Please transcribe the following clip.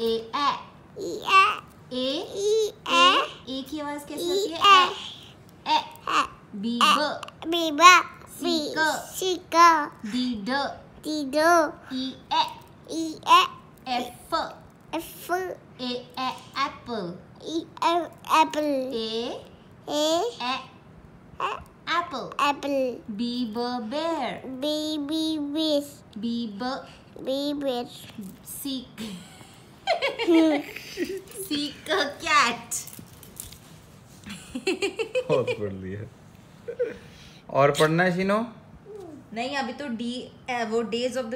A A E A A E A A ए की आवाज कैसे ई होती है ए ए ए बी ब बी बा बी सी क सी क डी ड डी दो ई A E A F F A A apple E F Apple A A A Apple Apple B ब बेयर बी बी बिस बी ब बी बिस सी cat बहुत पढ़ लिया और पढ़ना है शीनो? नहीं अभी तो डी वो डेज़ ऑफ़ द